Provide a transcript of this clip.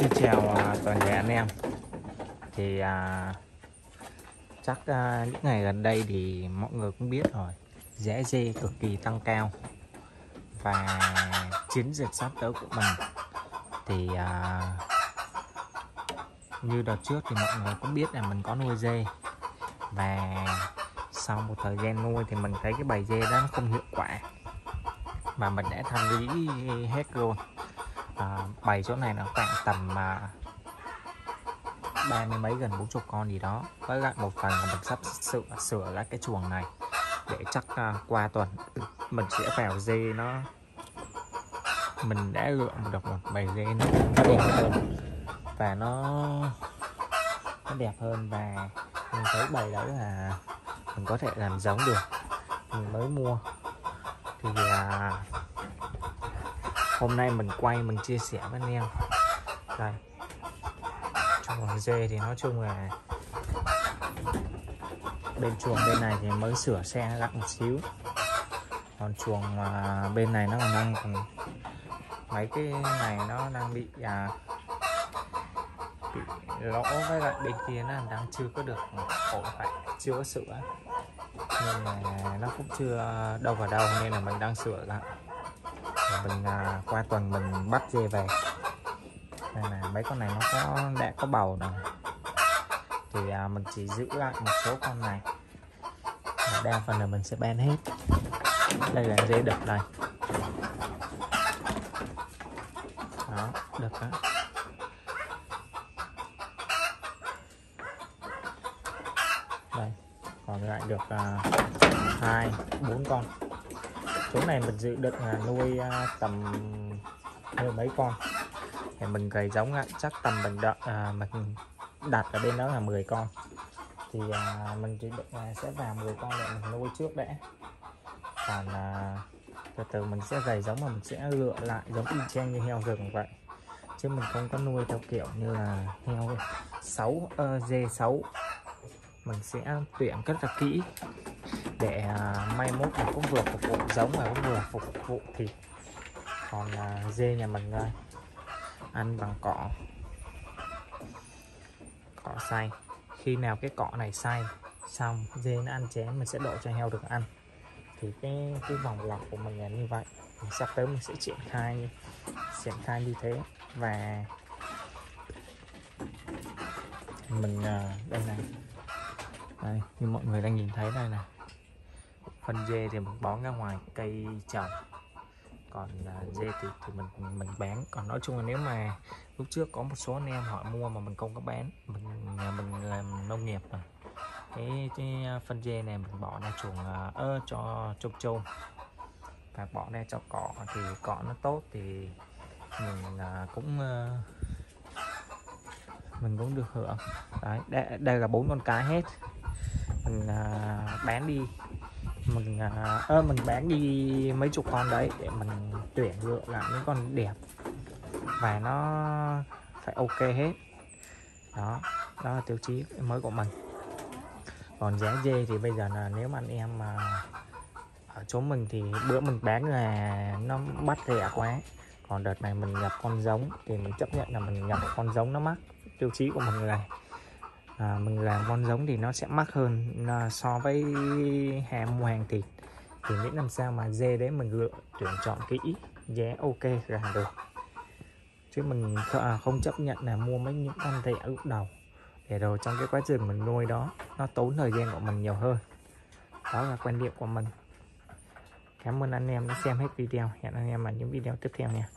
Xin chào à, toàn thể anh em. Thì à, chắc à, những ngày gần đây thì mọi người cũng biết rồi Giá dê cực kỳ tăng cao. Và chiến dịch sắp tới của mình Thì à, như đợt trước thì mọi người cũng biết là mình có nuôi dê Và sau một thời gian nuôi thì mình thấy cái bầy dê đó nó không hiệu quả. Mà mình đã thanh lý hết luôn à, bày chỗ này nó khoảng tầm à, ba mươi mấy gần bốn chục con gì đó. Với lại một phần là mình sắp sửa sửa lại cái chuồng này để chắc à, qua tuần ừ, mình sẽ vào dê nó. Mình đã lựa được một bầy dê nó, nó đẹp hơn và nó nó đẹp hơn và mình thấy bầy đấy là mình có thể làm giống được. Mình mới mua. Thì à, hôm nay mình quay mình chia sẻ với anh em. Đây. Chuồng dê thì nói chung là bên chuồng bên này thì mới sửa xe lại một xíu. Còn chuồng à, bên này nó còn đang còn mấy cái này nó đang bị à, bị lỗ với lại bên kia nó đang chưa có được ổn phải chưa có sửa. Nên là nó cũng chưa đâu vào đâu nên là mình đang sửa lại và mình à, qua tuần mình bắt dê về. Đây là mấy con này nó có đã có bầu rồi. Thì à, mình chỉ giữ lại một số con này. Và đa phần là mình sẽ ban hết. Đây là dê đực đây. Đó đực đó đây còn lại được à, hai bốn con chỗ này mình dự định là nuôi à, tầm nuôi mấy con. Thì mình gầy giống á, chắc tầm mình đợi à, mình đặt ở bên đó là 10 con. Thì à, mình dự định là sẽ vào 10 con để mình nuôi trước đã. Còn à, từ từ mình sẽ gầy giống mà mình sẽ lựa lại giống y chang như heo rừng vậy. Chứ mình không có nuôi theo kiểu như là heo sáu uh, ờ, dê sáu mình sẽ tuyển rất là kỹ để à, mai mốt mình cũng vừa phục vụ giống và cũng vừa phục vụ thịt. Còn à, dê nhà mình đây ăn bằng cỏ. Cỏ xay. Khi nào cái cỏ này xay xong dê nó ăn chén mình sẽ đổ cho heo được ăn. Thì cái cái vòng lọc của mình là như vậy. Sắp tới mình sẽ triển khai triển khai như thế. Và mình à, đây này. Đây như mọi người đang nhìn thấy đây này phân dê thì mình bón ra ngoài cây trồng. Còn uh, dê thì, thì mình mình bán. Còn nói chung là nếu mà lúc trước có một số anh em họ mua mà mình không có bán mình nhà mình làm nông nghiệp mà cái, cái à, phân dê này mình bỏ ra chuồng uh, ơ cho trâu trâu và bỏ ra cho cỏ thì cỏ nó tốt thì mình uh, cũng uh, mình cũng được hưởng. Đấy đây, đây là bốn con cái hết. Mình uh, bán đi mình à, ơ mình bán đi mấy chục con đấy để mình tuyển lựa lại những con đẹp. Và nó phải ok hết. Đó đó là tiêu chí mới của mình. Còn giá dê thì bây giờ là nếu mà anh em mà ở chỗ mình thì bữa mình bán là nó bắt rẻ quá. Còn đợt này mình nhập con giống thì mình chấp nhận là mình nhập con giống nó mắc. Tiêu chí của mình này à, mình làm con giống thì nó sẽ mắc hơn à, so với hàng mua hàng thịt. Thì miễn làm sao mà dê đấy mình lựa tuyển chọn kỹ giá ok là được. Chứ mình à, không chấp nhận là mua mấy những con thẻ lúc đầu. Để rồi trong cái quá trình mình nuôi đó nó tốn thời gian của mình nhiều hơn. Đó là quan điểm của mình. Cảm ơn anh em đã xem hết video. Hẹn anh em ở những video tiếp theo nha.